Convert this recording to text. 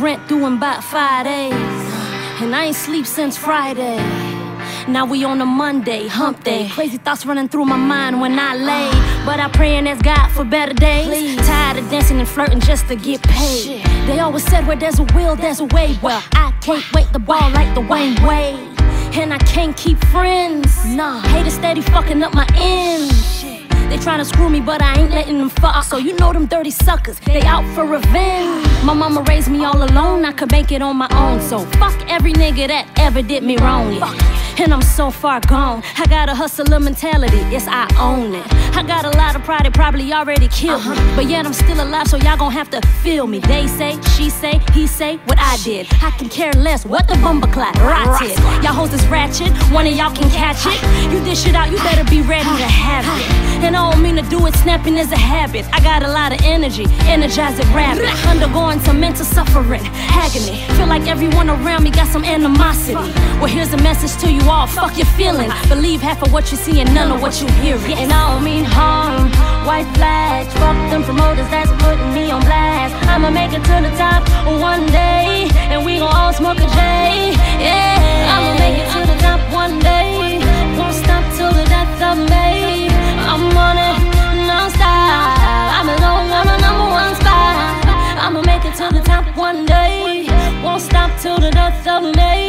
Rent due in about five days, and I ain't sleep since Friday. Now we on a Monday, hump day. Crazy thoughts running through my mind when I lay. But I pray and ask God for better days. Tired of dancing and flirting just to get paid. They always said where there's a will, there's a way. Well, I can't wait the ball like the Dwyane Wade. And I can't keep friends. Nah, haters steady fucking up my end. They tryna screw me, but I ain't letting them fuck. So you know them dirty suckers, they out for revenge. My mama raised me all alone, I could make it on my own. So fuck every nigga that ever did me wrong. Yeah. And I'm so far gone. I got a hustler mentality, yes, I own it. I got a lot of pride, it probably already killed me. Uh-huh. But yet I'm still alive, so y'all gon' have to feel me. They say, she say, he say, what I did. I can care less what the bumper clot rotted. Y'all hoes is ratchet, one of y'all can catch it. You dish it out, you better be ready to have it. And I don't mean to do it, snapping is a habit. I got a lot of energy, energize it rapid. Undergoing some mental suffering, agony. Feel like everyone around me got some animosity. Well, here's a message to you all, fuck your feelings. Believe half of what you see and none of what you hear. And I don't mean harm, white flags. Fuck them promoters that's putting me on blast. I'ma make it to the top one day, and we gon' all smoke a J. Yeah, I'ma make it to the top one day. Won't stop till the death of me. I'm on it non-stop. I'm alone, I'm a number one spot. I'ma make it to the top one day. Won't stop till the death of me.